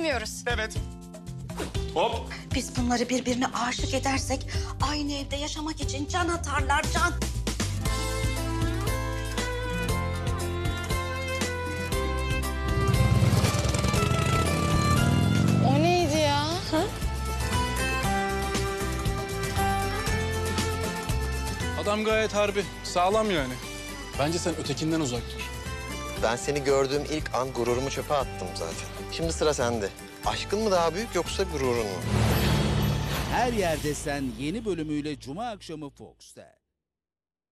Evleniyoruz. Evet. Hop. Biz bunları birbirine aşık edersek aynı evde yaşamak için can atarlar can. O neydi ya? Adam gayet harbi. Sağlam yani. Bence sen ötekinden uzak dur. Ben seni gördüğüm ilk an gururumu çöpe attım zaten. Şimdi sıra sende. Aşkın mı daha büyük yoksa gururun mu? Her yerde sen yeni bölümüyle Cuma akşamı Fox'ta.